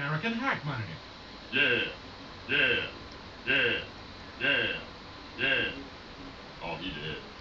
American hack money. Yeah, yeah, yeah, yeah, yeah. Oh, he did.